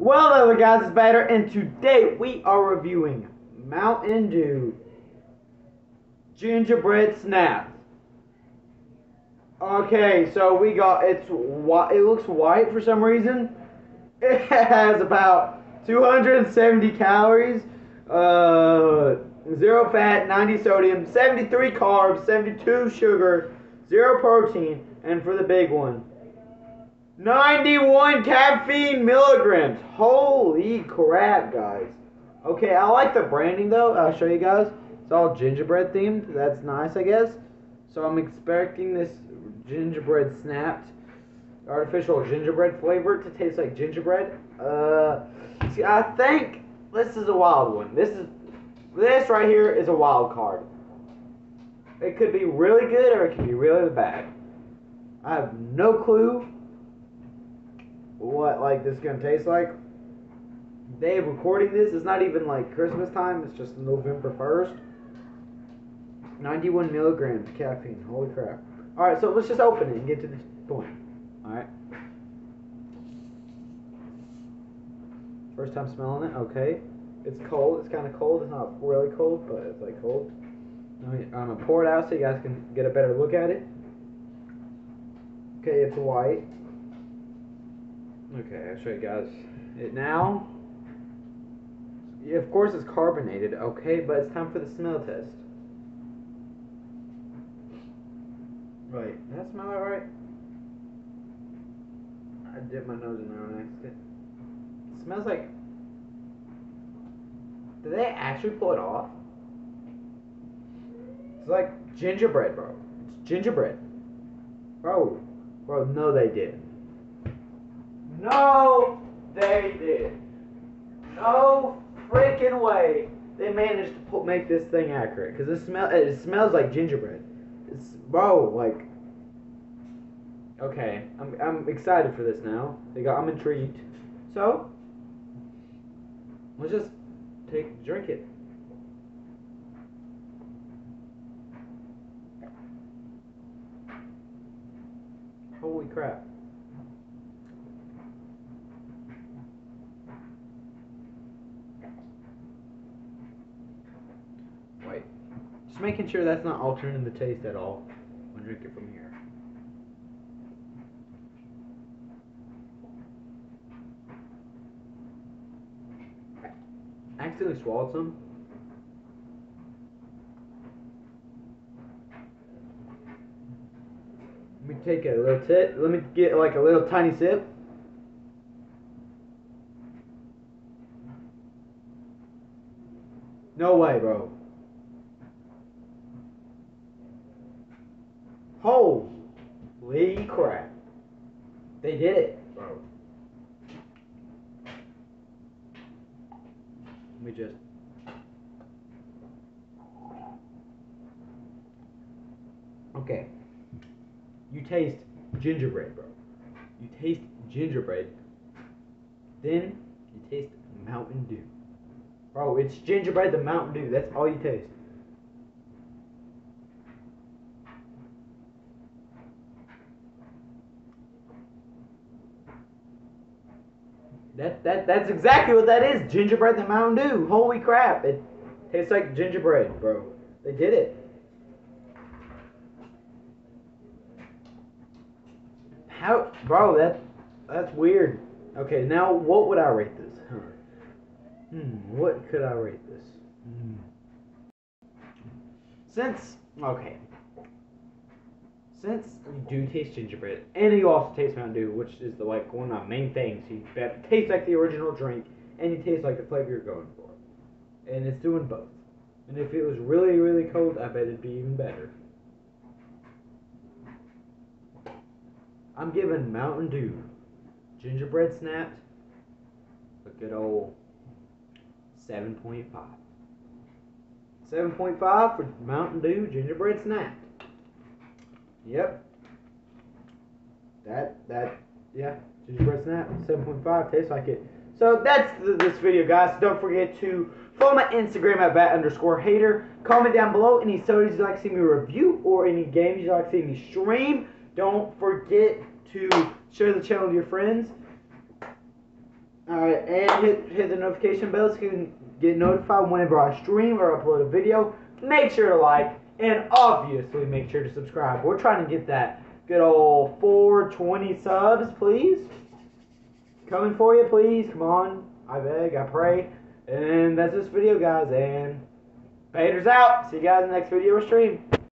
Well, hello guys, it's Bat Hater, and today we are reviewing Mountain Dew Gingerbread Snaps. Okay, so we got it's white. It looks white for some reason. It has about 270 calories, uh, zero fat, 90 sodium, 73 carbs, 72 sugar, zero protein, and for the big one, 91 caffeine milligrams. Holy crap, guys. Okay, I like the branding though. I'll show you guys. It's all gingerbread themed. That's nice, I guess. So I'm expecting this gingerbread Snap'd artificial gingerbread flavor to taste like gingerbread. Uh, see, I think this is a wild one. This is this right here is a wild card. It could be really good or it could be really bad. I have no clue what like this is gonna taste like. Day of recording this is not even like Christmas time. It's just November first. 91 milligrams caffeine. Holy crap! All right, so let's just open it and get to the point. All right. First time smelling it. Okay. It's cold. It's kind of cold. It's not really cold, but it's like cold. I'm gonna pour it out so you guys can get a better look at it. Okay, it's white. Okay, I'll show you guys it now. Of course it's carbonated, okay, but it's time for the smell test. Right, did I smell that right? I dipped my nose in there on accident. It smells like. Did they actually pull it off? It's like gingerbread, bro. It's gingerbread. Bro. Bro, no, they did. No, they did. No freaking way they managed to put, make this thing accurate. Cause it smell it smells like gingerbread. It's bro like. Okay, I'm I'm excited for this now. They got I'm intrigued. So let's just take drink it. Holy crap. Just making sure that's not altering the taste at all. Drink it from here. I accidentally swallowed some. Let me take a little tip. Let me get like a little tiny sip. No way, bro. Holy crap. They did it, bro. Let me just. Okay. You taste gingerbread, bro. You taste gingerbread. Then you taste Mountain Dew. Bro, it's gingerbread the Mountain Dew. That's all you taste. That that that's exactly what that is. Gingerbread and Mountain Dew. Holy crap! It tastes like gingerbread, bro. They did it. How, bro? That that's weird. Okay, now what would I rate this? Huh. Hmm, what could I rate this? Hmm. Since okay, since you do taste gingerbread and you also taste Mountain Dew, which is the like one of the main things, you taste like the original drink and you taste like the flavor you're going for, and it's doing both. And if it was really really cold, I bet it'd be even better. I'm giving Mountain Dew gingerbread Snap'd a good old 7.5. 7.5 for Mountain Dew gingerbread Snap'd. Yep. That, that, yeah, gingerbread snap, 7.5, tastes like it. So that's the, this video, guys. Don't forget to follow my Instagram at bat underscore hater. Comment down below any sodas you'd like to see me review or any games you'd like to see me stream. Don't forget to share the channel with your friends. Alright, and hit, hit the notification bell so you can get notified whenever I stream or upload a video. Make sure to like, and obviously make sure to subscribe. We're trying to get that good old 420 subs, please. Coming for you, please. Come on. I beg, I pray. And that's this video, guys. And Vader's out. See you guys in the next video or stream.